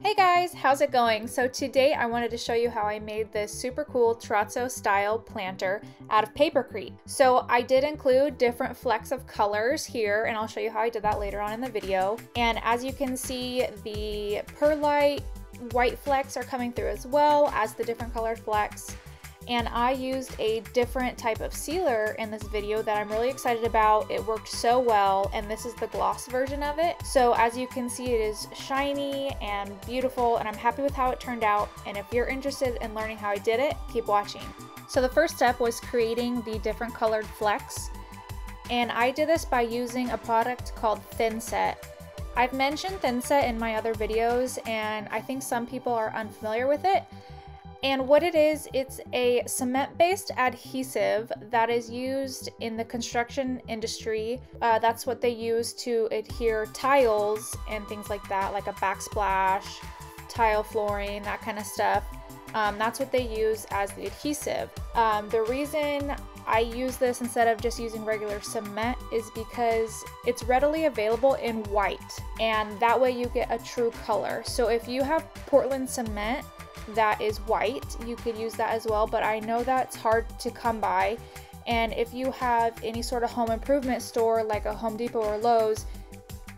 Hey guys, how's it going? So today I wanted to show you how I made this super cool terrazzo style planter out of papercrete. So I did include different flecks of colors here and I'll show you how I did that later on in the video. And as you can see, the perlite white flecks are coming through as well as the different colored flecks and I used a different type of sealer in this video that I'm really excited about. It worked so well and this is the gloss version of it. So as you can see it is shiny and beautiful and I'm happy with how it turned out and if you're interested in learning how I did it, keep watching. So the first step was creating the different colored flecks and I did this by using a product called Thinset. I've mentioned Thinset in my other videos and I think some people are unfamiliar with it. And what it is, it's a cement-based adhesive that is used in the construction industry. Uh, that's what they use to adhere tiles and things like that, like a backsplash, tile flooring, that kind of stuff. Um, that's what they use as the adhesive. Um, the reason I use this instead of just using regular cement is because it's readily available in white and that way you get a true color. So if you have Portland cement, that is white. You could use that as well, but I know that's hard to come by. And if you have any sort of home improvement store like a Home Depot or Lowe's,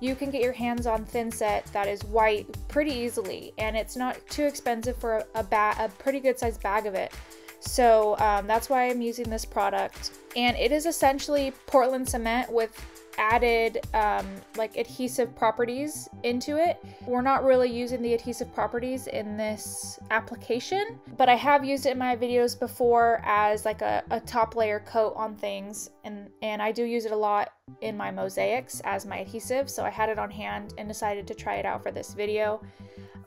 you can get your hands on Thinset that is white pretty easily and it's not too expensive for a, ba- a pretty good sized bag of it. So um, that's why I'm using this product. And it is essentially Portland cement with added um, like adhesive properties into it. We're not really using the adhesive properties in this application, but I have used it in my videos before as like a, a top layer coat on things and, and I do use it a lot in my mosaics as my adhesive, so I had it on hand and decided to try it out for this video.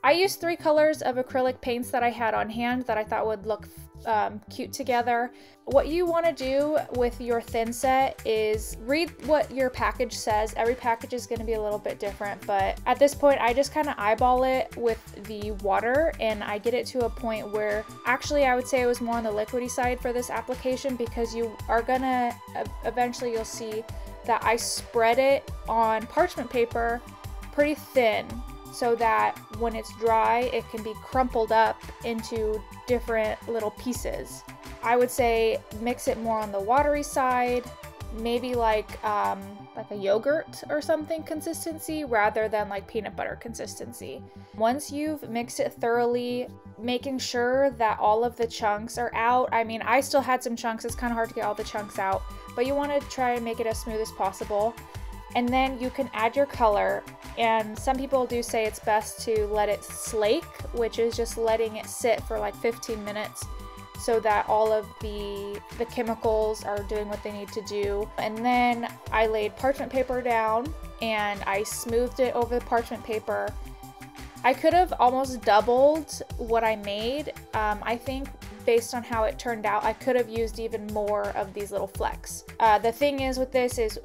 I used three colors of acrylic paints that I had on hand that I thought would look um, cute together. What you want to do with your thin set is read what your package says. Every package is going to be a little bit different, but at this point I just kind of eyeball it with the water and I get it to a point where actually I would say it was more on the liquidy side for this application because you are gonna eventually you'll see that I spread it on parchment paper pretty thin so that when it's dry, it can be crumpled up into different little pieces. I would say mix it more on the watery side, maybe like um, like a yogurt or something consistency rather than like peanut butter consistency. Once you've mixed it thoroughly, making sure that all of the chunks are out. I mean, I still had some chunks. It's kind of hard to get all the chunks out, but you want to try and make it as smooth as possible. And then you can add your color. And some people do say it's best to let it slake, which is just letting it sit for like 15 minutes so that all of the the chemicals are doing what they need to do. And then I laid parchment paper down and I smoothed it over the parchment paper. I could have almost doubled what I made. Um, I think based on how it turned out, I could have used even more of these little flecks. Uh, the thing is with this is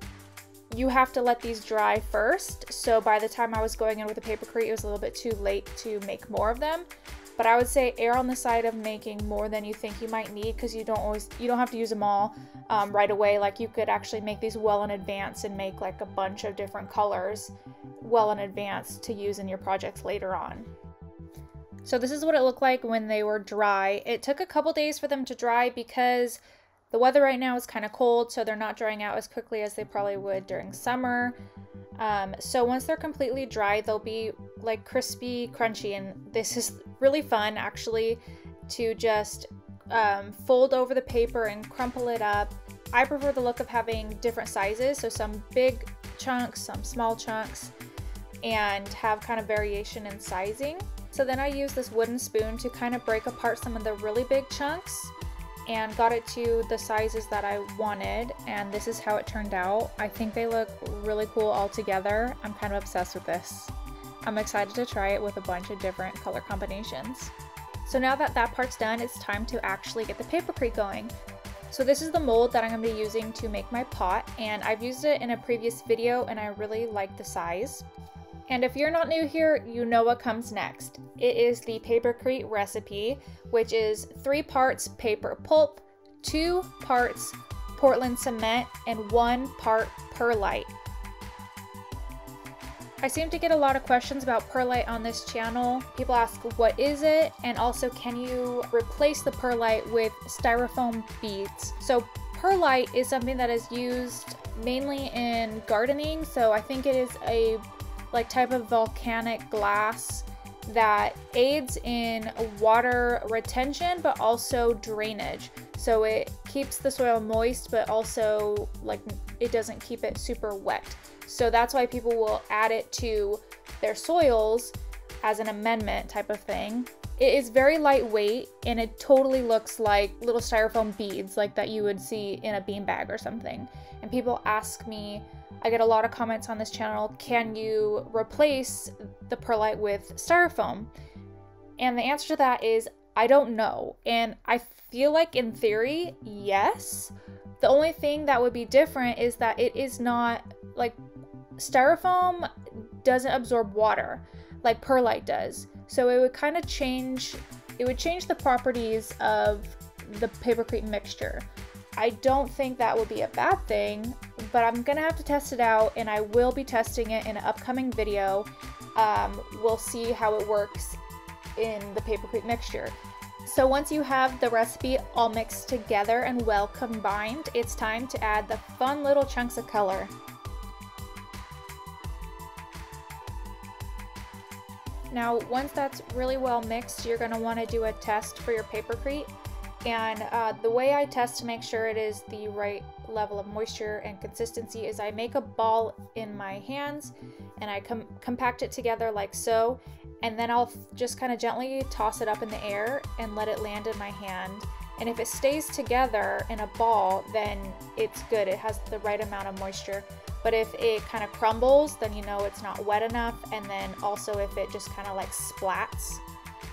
you have to let these dry first. So by the time I was going in with the paper papercrete, it was a little bit too late to make more of them. But I would say err on the side of making more than you think you might need because you don't always you don't have to use them all um, right away. Like you could actually make these well in advance and make like a bunch of different colors well in advance to use in your projects later on. So this is what it looked like when they were dry. It took a couple days for them to dry because the weather right now is kind of cold, so they're not drying out as quickly as they probably would during summer. Um, so once they're completely dry, they'll be like crispy, crunchy, and this is really fun actually to just um, fold over the paper and crumple it up. I prefer the look of having different sizes, so some big chunks, some small chunks, and have kind of variation in sizing. So then I use this wooden spoon to kind of break apart some of the really big chunks and got it to the sizes that I wanted and this is how it turned out. I think they look really cool all together. I'm kind of obsessed with this. I'm excited to try it with a bunch of different color combinations. So now that that part's done, it's time to actually get the papercrete going. So this is the mold that I'm going to be using to make my pot and I've used it in a previous video and I really like the size. And if you're not new here, you know what comes next. It is the papercrete recipe, which is three parts paper pulp, two parts Portland cement, and one part perlite. I seem to get a lot of questions about perlite on this channel. People ask what is it and also can you replace the perlite with styrofoam beads. So perlite is something that is used mainly in gardening so I think it is a like type of volcanic glass that aids in water retention but also drainage. So it keeps the soil moist but also like it doesn't keep it super wet. So that's why people will add it to their soils as an amendment type of thing. It is very lightweight and it totally looks like little styrofoam beads like that you would see in a beanbag or something. And people ask me, I get a lot of comments on this channel, can you replace the perlite with styrofoam? And the answer to that is I don't know. And I feel like in theory, yes. The only thing that would be different is that it is not like styrofoam doesn't absorb water like perlite does. So it would kind of change, it would change the properties of the papercrete mixture. I don't think that would be a bad thing, but I'm gonna have to test it out and I will be testing it in an upcoming video. Um, we'll see how it works in the papercrete mixture. So once you have the recipe all mixed together and well combined, it's time to add the fun little chunks of color. Now, once that's really well mixed, you're want to do a test for your papercrete. And uh, the way I test to make sure it is the right level of moisture and consistency is I make a ball in my hands and I com compact it together like so. And then I'll just kind of gently toss it up in the air and let it land in my hand. And if it stays together in a ball, then it's good. It has the right amount of moisture. But if it kind of crumbles, then you know it's not wet enough. And then also if it just kind of like splats,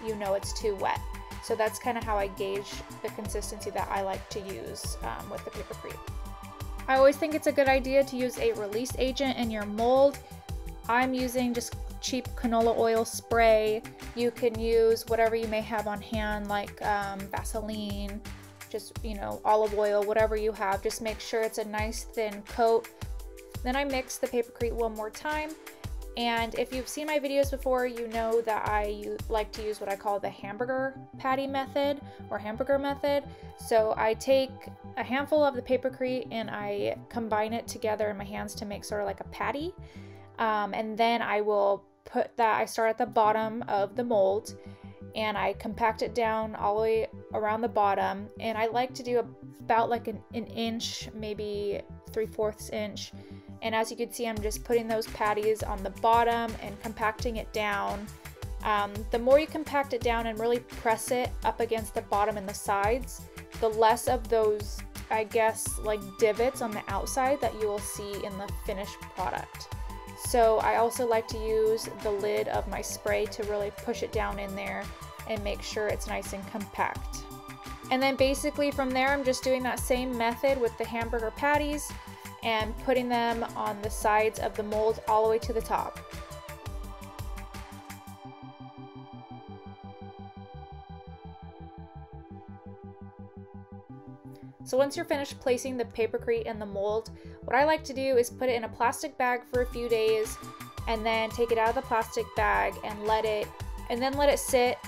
you know it's too wet. So that's kind of how I gauge the consistency that I like to use um, with the papercrete. I always think it's a good idea to use a release agent in your mold. I'm using just cheap canola oil spray. You can use whatever you may have on hand like um, Vaseline, just, you know, olive oil, whatever you have. Just make sure it's a nice thin coat then I mix the papercrete one more time. And if you've seen my videos before, you know that I like to use what I call the hamburger patty method or hamburger method. So I take a handful of the papercrete and I combine it together in my hands to make sort of like a patty. Um, and then I will put that, I start at the bottom of the mold and I compact it down all the way around the bottom. And I like to do about like an, an inch, maybe three fourths inch and as you can see, I'm just putting those patties on the bottom and compacting it down. Um, the more you compact it down and really press it up against the bottom and the sides, the less of those, I guess, like divots on the outside that you will see in the finished product. So I also like to use the lid of my spray to really push it down in there and make sure it's nice and compact. And then basically from there, I'm just doing that same method with the hamburger patties and putting them on the sides of the mold all the way to the top. So once you're finished placing the papercrete in the mold, what I like to do is put it in a plastic bag for a few days and then take it out of the plastic bag and let it and then let it sit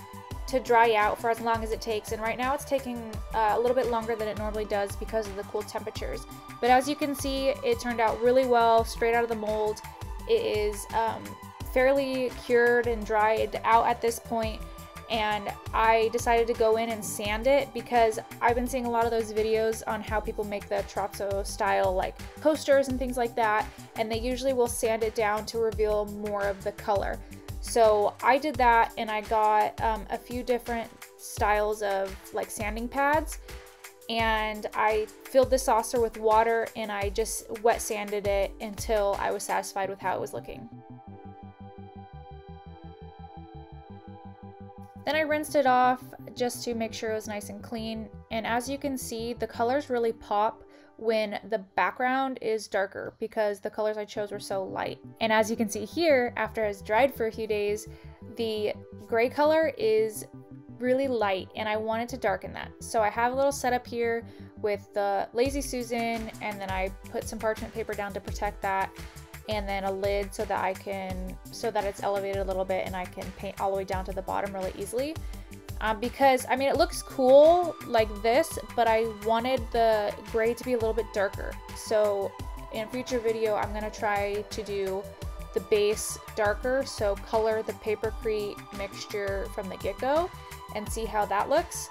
to dry out for as long as it takes. And right now it's taking uh, a little bit longer than it normally does because of the cool temperatures. But as you can see, it turned out really well, straight out of the mold. It is um, fairly cured and dried out at this point and I decided to go in and sand it because I've been seeing a lot of those videos on how people make the terrazzo style like coasters and things like that and they usually will sand it down to reveal more of the color. So I did that and I got um, a few different styles of like sanding pads and I filled the saucer with water and I just wet sanded it until I was satisfied with how it was looking. Then I rinsed it off just to make sure it was nice and clean and as you can see the colors really pop when the background is darker because the colors I chose were so light. And as you can see here, after it's dried for a few days, the gray color is really light and I wanted to darken that. So I have a little setup here with the Lazy Susan and then I put some parchment paper down to protect that. And then a lid so that I can, so that it's elevated a little bit and I can paint all the way down to the bottom really easily. Um, because, I mean, it looks cool like this, but I wanted the gray to be a little bit darker. So in future video, I'm going to try to do the base darker, so color the Papercrete mixture from the get-go and see how that looks.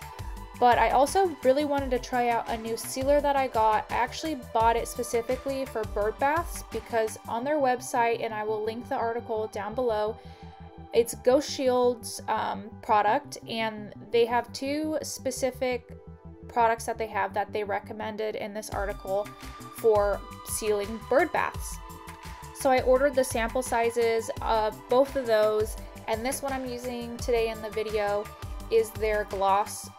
But I also really wanted to try out a new sealer that I got. I actually bought it specifically for bird baths because on their website, and I will link the article down below, it's Ghostshield's um, product, and they have two specific products that they have that they recommended in this article for sealing bird baths. So I ordered the sample sizes of both of those, and this one I'm using today in the video is their gloss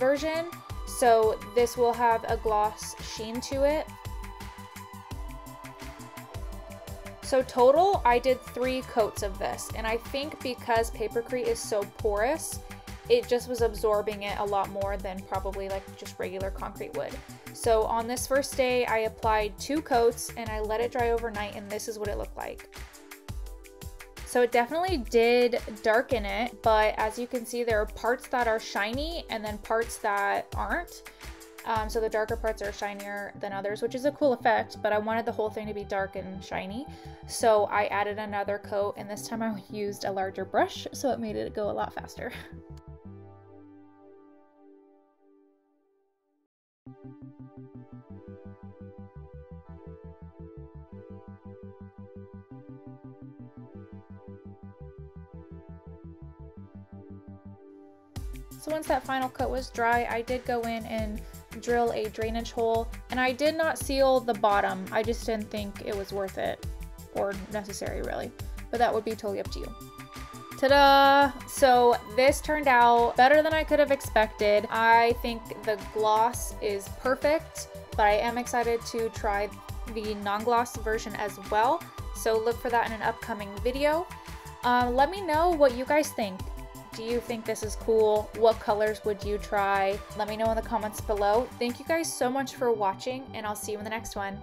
version. So this will have a gloss sheen to it. So total, I did three coats of this. And I think because Papercrete is so porous, it just was absorbing it a lot more than probably like just regular concrete would. So on this first day, I applied two coats and I let it dry overnight and this is what it looked like. So it definitely did darken it, but as you can see, there are parts that are shiny and then parts that aren't. Um, so the darker parts are shinier than others, which is a cool effect, but I wanted the whole thing to be dark and shiny. So I added another coat and this time I used a larger brush, so it made it go a lot faster. once that final coat was dry, I did go in and drill a drainage hole and I did not seal the bottom. I just didn't think it was worth it or necessary really, but that would be totally up to you. Ta-da! So this turned out better than I could have expected. I think the gloss is perfect, but I am excited to try the non-gloss version as well. So look for that in an upcoming video. Um, let me know what you guys think. Do you think this is cool? What colors would you try? Let me know in the comments below. Thank you guys so much for watching and I'll see you in the next one.